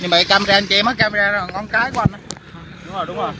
nhưng mà cái camera anh chị mất camera là ngón cái của anh đó. đúng rồi đúng rồi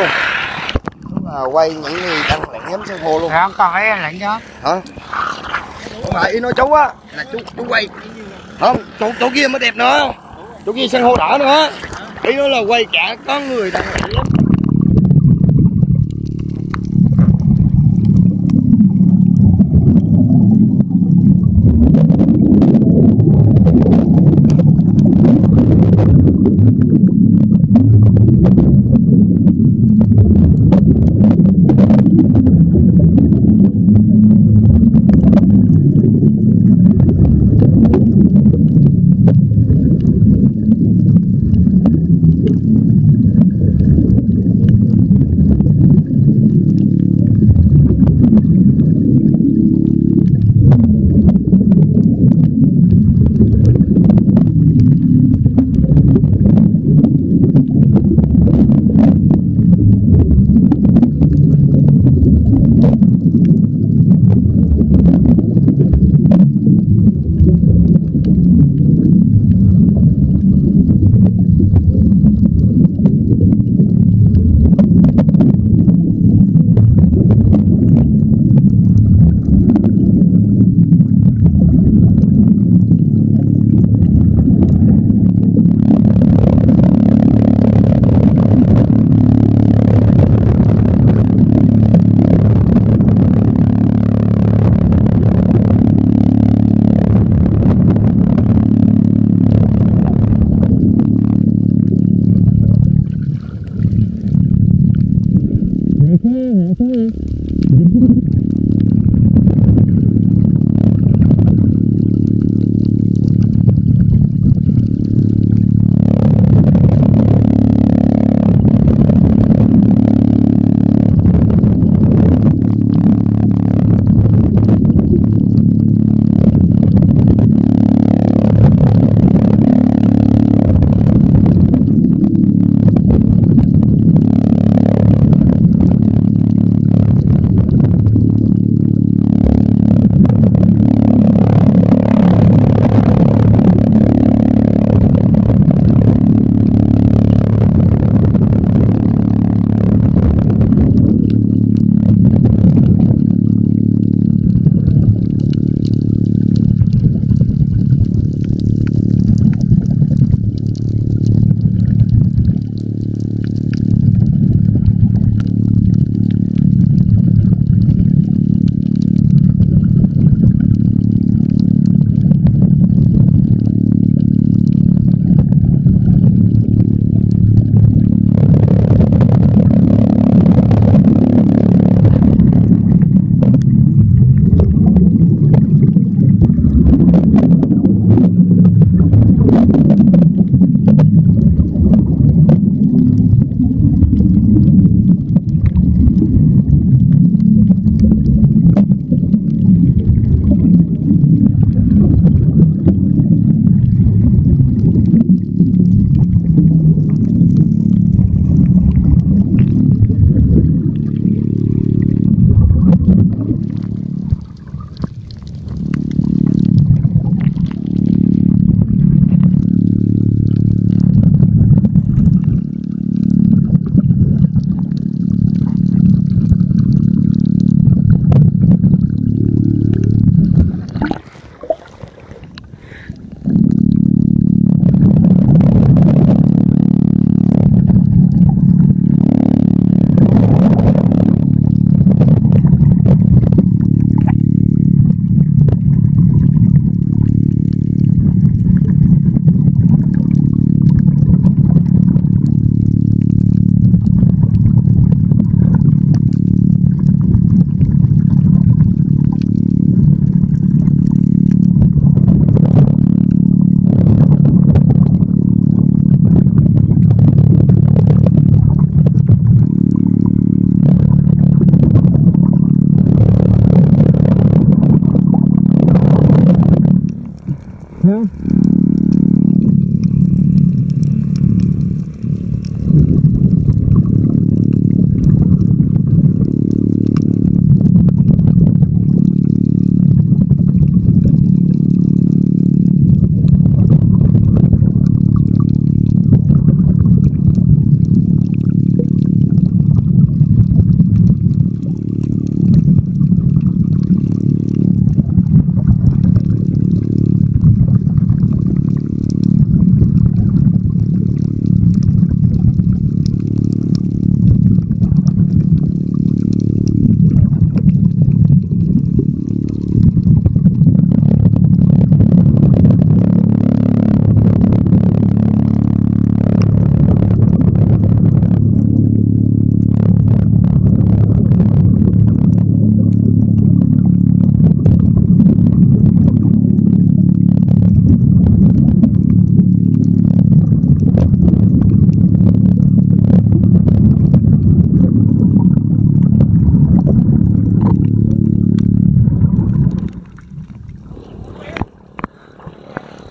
luôn. À, quay những người đang lạnh ngắm san hô luôn. Không, còn cái lạnh đó. Hả? Không phải ý nói chú á là chú chú quay. Không chỗ, chỗ kia mới đẹp nữa. Chỗ kia san hô đỏ nữa. Ý nói là quay cả có người đang lạnh lắm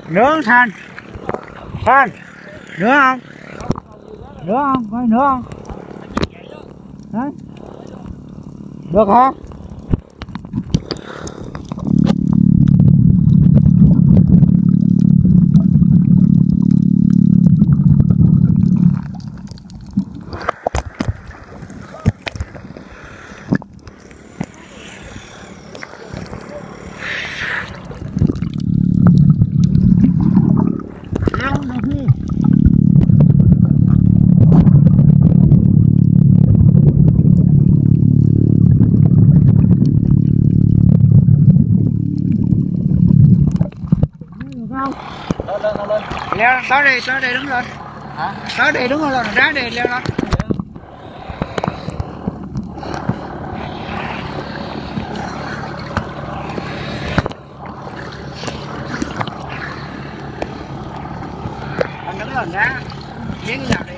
nướng than, than, nữa không? Nữa không? Coi nữa không? Đấy. Được không? Tới đây tới đây đứng lên hả? Tới đây đứng lên ra đây leo lên. Anh đứng lên ra miếng cái